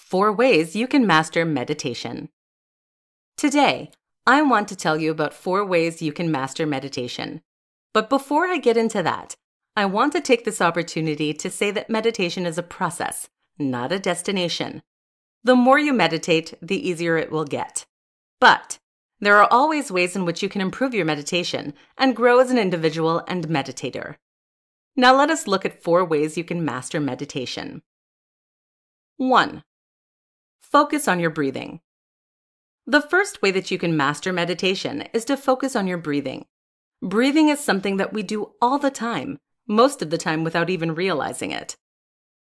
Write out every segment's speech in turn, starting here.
Four ways you can master meditation. Today, I want to tell you about four ways you can master meditation. But before I get into that, I want to take this opportunity to say that meditation is a process, not a destination. The more you meditate, the easier it will get. But there are always ways in which you can improve your meditation and grow as an individual and meditator. Now let us look at four ways you can master meditation. 1. Focus on your breathing. The first way that you can master meditation is to focus on your breathing. Breathing is something that we do all the time, most of the time without even realizing it.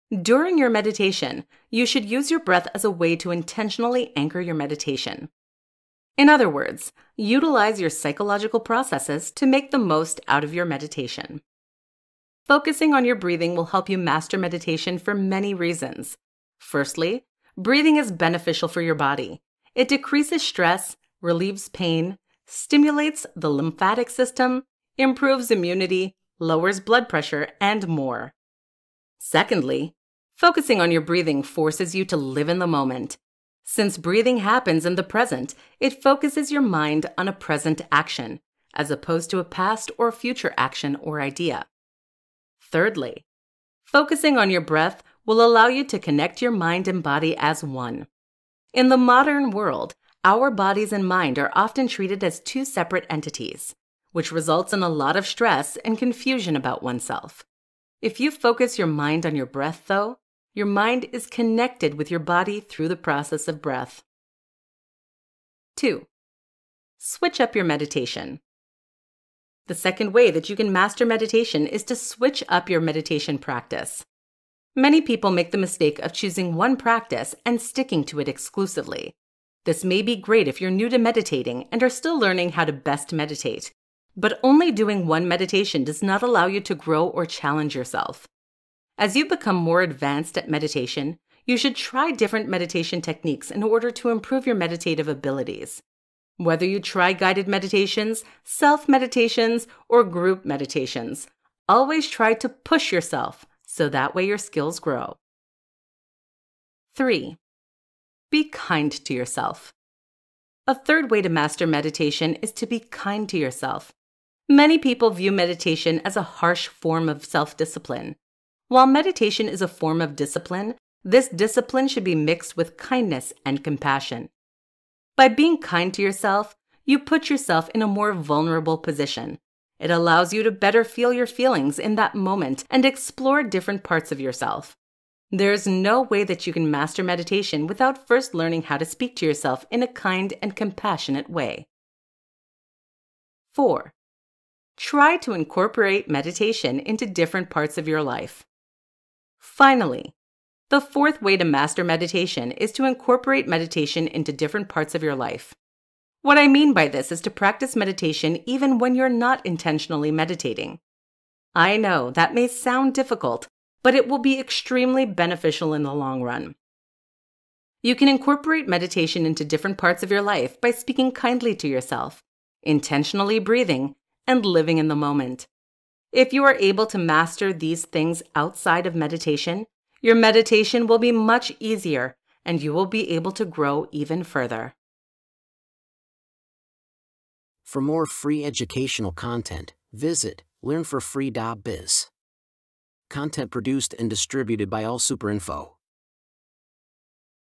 During your meditation, you should use your breath as a way to intentionally anchor your meditation. In other words, utilize your psychological processes to make the most out of your meditation. Focusing on your breathing will help you master meditation for many reasons. Firstly, breathing is beneficial for your body. It decreases stress, relieves pain, stimulates the lymphatic system, improves immunity, lowers blood pressure, and more. Secondly, focusing on your breathing forces you to live in the moment. Since breathing happens in the present, it focuses your mind on a present action, as opposed to a past or future action or idea. Thirdly, focusing on your breath will allow you to connect your mind and body as one. In the modern world, our bodies and mind are often treated as two separate entities, which results in a lot of stress and confusion about oneself. If you focus your mind on your breath, though, your mind is connected with your body through the process of breath. 2. Switch up your meditation. The second way that you can master meditation is to switch up your meditation practice. Many people make the mistake of choosing one practice and sticking to it exclusively. This may be great if you're new to meditating and are still learning how to best meditate, but only doing one meditation does not allow you to grow or challenge yourself. As you become more advanced at meditation, you should try different meditation techniques in order to improve your meditative abilities. Whether you try guided meditations, self meditations, or group meditations, always try to push yourself so that way your skills grow. 3. Be kind to yourself. A third way to master meditation is to be kind to yourself. Many people view meditation as a harsh form of self discipline. While meditation is a form of discipline, this discipline should be mixed with kindness and compassion. By being kind to yourself, you put yourself in a more vulnerable position, it allows you to better feel your feelings in that moment and explore different parts of yourself. There's no way that you can master meditation without first learning how to speak to yourself in a kind and compassionate way. 4. Try to incorporate meditation into different parts of your life. Finally, the fourth way to master meditation is to incorporate meditation into different parts of your life. What I mean by this is to practice meditation even when you're not intentionally meditating. I know that may sound difficult, but it will be extremely beneficial in the long run. You can incorporate meditation into different parts of your life by speaking kindly to yourself, intentionally breathing, and living in the moment. If you are able to master these things outside of meditation, your meditation will be much easier and you will be able to grow even further. For more free educational content, visit learnforfree.biz. Content produced and distributed by AllSuperInfo.